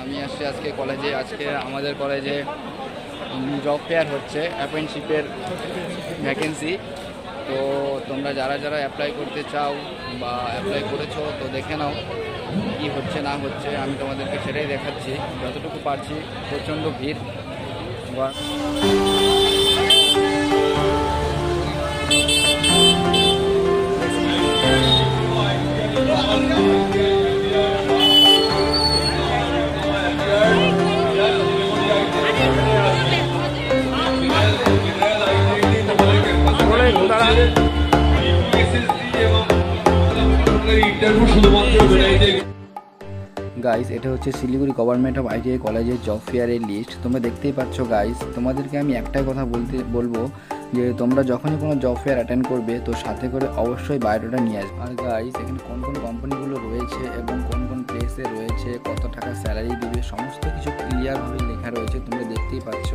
আমি আসছি আজকে কলেজে, আজকে আমাদের কলেজে জব ফেয়ার হচ্ছে অ্যাপেন্টশিপের ভ্যাকেন্সি তো তোমরা যারা যারা অ্যাপ্লাই করতে চাও বা অ্যাপ্লাই করেছ, তো দেখে নাও কি হচ্ছে, না হচ্ছে। আমি তোমাদেরকে সেটাই দেখাচ্ছি। যতটুকু পারছি, প্রচণ্ড ভিড়। বা- ইন্টারভিউ গাইস এটা হচ্ছে শিলিগুড়ি গভর্নমেন্ট অফ আইটিআই কলেজের জব ফেয়ারের লিস্ট তোমরা দেখতেই পাচ্ছ গাইস তোমাদেরকে আমি একটাই কথা বলতে, বলব যে তোমরা যখনই কোনো জব ফেয়ার অ্যাটেন্ড করবে, তো সাথে করে অবশ্যই বায়োডাটা নিয়ে আসবে। আর গাইস এখানে কোন কোন কোম্পানিগুলো রয়েছে এবং কোন কোন প্লেসে রয়েছে, কত টাকা স্যালারি দিবে, সমস্ত কিছু ক্লিয়ারভাবে লেখা রয়েছে, তোমরা দেখতেই পাচ্ছ।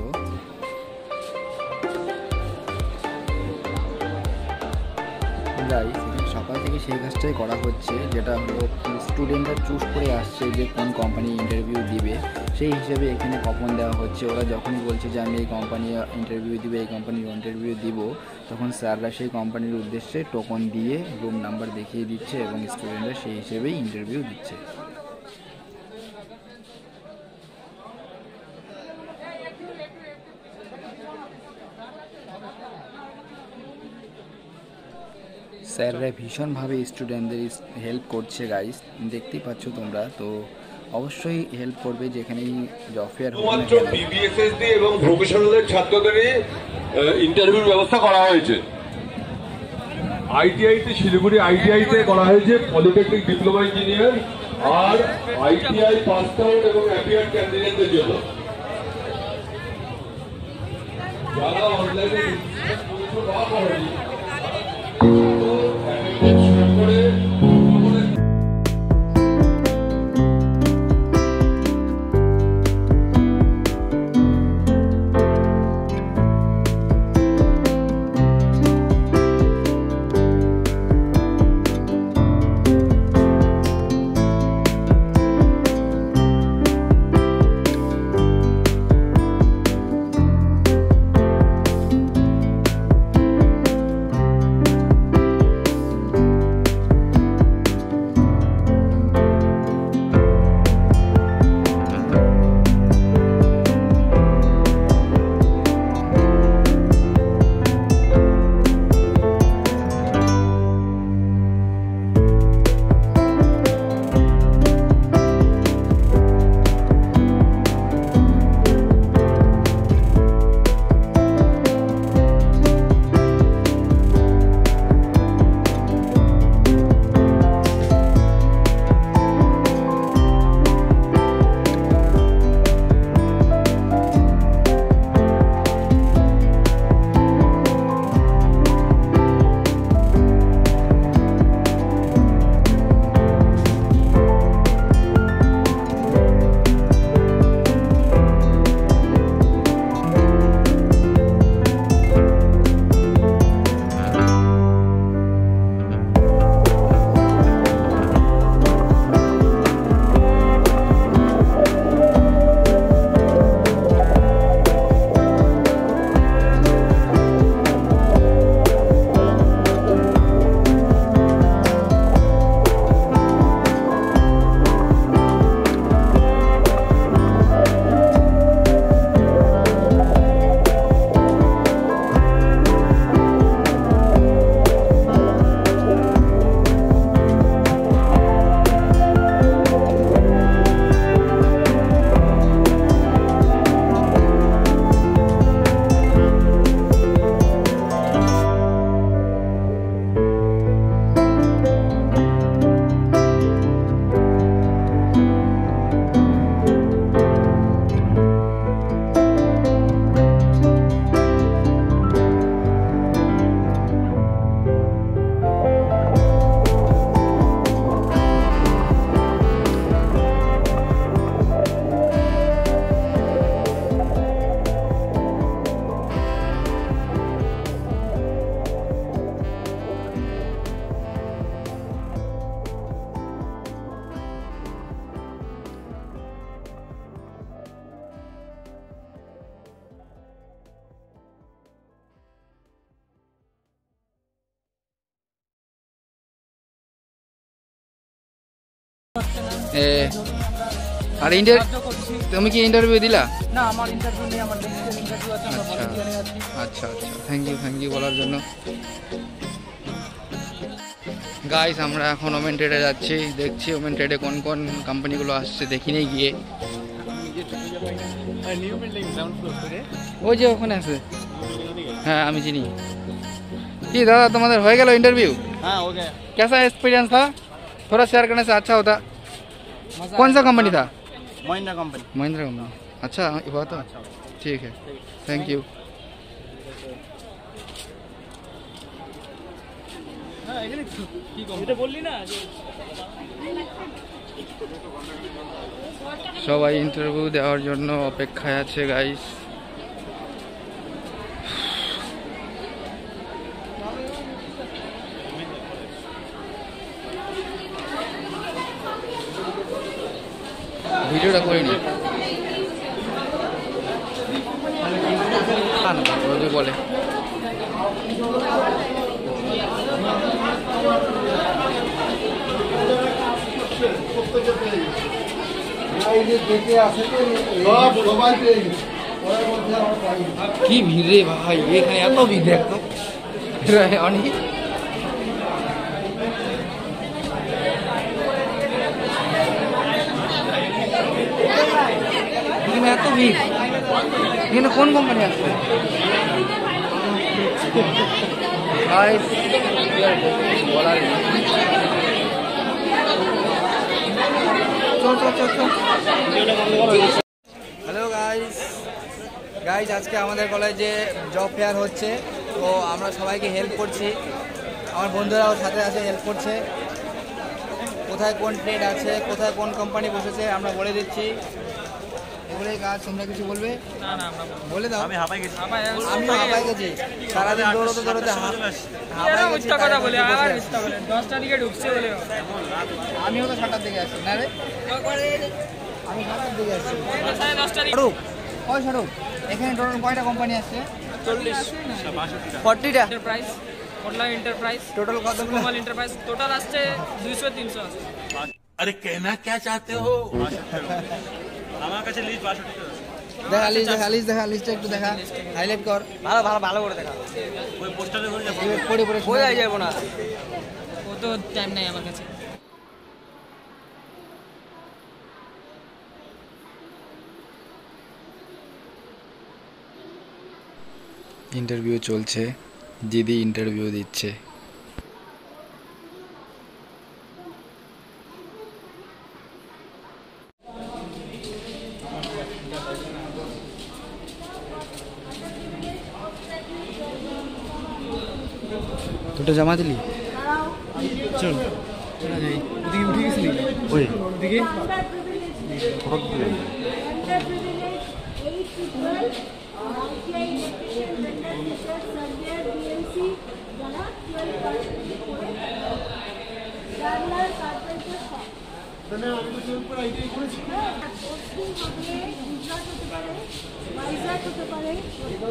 গাইস সকাল থেকে সেই কাজটাই করা হচ্ছে, যেটা হলো স্টুডেন্টরা চুজ করে আসছে যে কোন কোম্পানি ইন্টারভিউ দিবে। সেই হিসেবে এখানে কপন দেওয়া হচ্ছে। ওরা যখন বলছে যে, আমি এই কোম্পানি ইন্টারভিউ দিবে, এই কোম্পানির ইন্টারভিউ দিব, তখন স্যাররা সেই কোম্পানির উদ্দেশ্যে টোকন দিয়ে রুম নাম্বার দেখিয়ে দিচ্ছে এবং স্টুডেন্টরা সেই হিসেবেই ইন্টারভিউ দিচ্ছে। স্যাররা ভীষণভাবে স্টুডেন্টদের হেল্প করছে গাইস দেখতেই পাচ্ছ তোমরা। তো অবশ্যই হেল্প করবে যেখানেই জব ফেয়ার হোক না শুধুমাত্র কেন। বিবিএসএসডি এবং ভোকেশনালের ছাত্রদের ইন্টারভিউর ব্যবস্থা করা হয়েছে। আইটিআইতে শিলিগুড়ি আইটিআইতে করা হয়েছে পলিটেকনিক ডিপ্লোমা ইঞ্জিনিয়ার আর আইটিআই পাস আউট এবং অ্যাপিয়ার ক্যান্ডিডেটদের জন্য। যারা অনলাইনে আর ইন্টার সাহায্য করছি তুমি কি ইন্টারভিউ দিলা না আমার ইন্টারভিউ নেই আমার লিঙ্কের ইন্টারভিউ আছে আমরা আচ্ছা ভলান্টিয়ারে আছি আচ্ছা আচ্ছা থ্যাংক ইউ থ্যাংক ইউ বলার জন্য গাইস আমরা এখন ওমেন ট্রেডে যাচ্ছি দেখছি ওমেন ট্রেডে কোন কোন কোম্পানিগুলো আসছে দেখিনি গিয়ে ওই যে ওখানে আছে হ্যাঁ আমি চিনি কি দাদা তোমাদের হয়ে গেল इंटरव्यू हाँ हो गया कैसा एक्सपीरियंस था थोड़ा शेयर करने से अच्छा होता कौन सा कंपनी था महिंद्रा कंपनी महिंद्रा कंपनी अच्छा हुआ तो ठीक है थैंक यू এটা বললি না যে সবাই ইন্টারভিউ দেওয়ার জন্য অপেক্ষায় আছে গাইস ভিডিওটা করিনি না, বলে। কি ভিড় রে ভাই এখানে এত ভিড় দেখতো অনেক এখানে এত ভিড় এখানে কোন কোম্পানি চল হ্যালো গাইস গাইজ আজকে আমাদের কলেজে জব ফেয়ার হচ্ছে। তো আমরা সবাইকে হেল্প করছি। আমার বন্ধুরাও সাথে আছে হেল্প করছে। কোথায় কোন ট্রেড আছে, কোথায় কোন কোম্পানি বসেছে, আমরা বলে দিচ্ছি। এগুলোই কাজ তোমরা কিছু বলবে না না আমরা বলে দাও আমি হাঁপাই গেছি হাঁপাই আমিও হাঁপাই গেছি সারাদিন দৌড়তে দৌড়তে হা- হাঁপাই গেছি মিথ্যা কথা তাই বলে বসে আবার আছি। মিথ্যা বলে দশটা দিকে ঢুকছে বলে আমিও তো ছটার দিকে আসছি না রে আমি ছটার দিকে আসছি সাড়ে দশটা দিকে শাহরুখ কয় শাহরুখ এখানে টোটাল কয়টা কোম্পানি আসছে চল্লিশ ফর্টিটা এন্টারপ্রাইজ মোটলা এন্টারপ্রাইজ টোটাল কতগুলো কোমাল এন্টারপ্রাইজ টোটাল আসছে দুইশো তিনশো আছে अरे कहना क्या चाहते हो আমার কাছে লিস্ট 62 টা দেখা লিস্ট দেখা লিস্ট দেখা লিস্টটা একটু দেখা। হাইলাইট কর। ভালো ভালো ভালো করে দেখা। ওই পোস্টারে ধরে যাব পড়ে পড়ে কই আই না। টাইম নাই আমার কাছে। ইন্টারভিউ চলছে। দিদি ইন্টারভিউ দিচ্ছে। দুটো জমা দিলি? চল ওদিকে উঠে গেছিলি? ওই। ওদিকে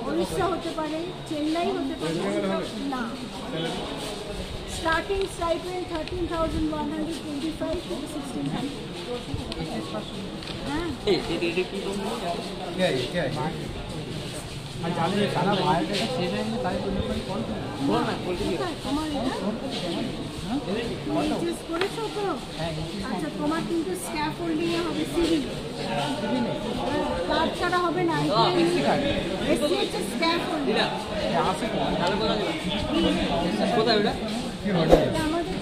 উড়িষ্যা হতে পারে চেন্নাই হতে পারে না starting stipend thirteen thousand one hundred twenty five থেকে সিক্সটিন হান্ড্রেড হ্যাঁ কোথায়? তোমার এটা? তুমি HS করেছ তো? আচ্ছা তোমার কিন্তু স্ক্যাফ হোল্ডিং এ হবে সিভিল। কার্ড ছাড়া হবে না স্ক্যাফ হোল্ডিং কোথায় ওটা? আমাদের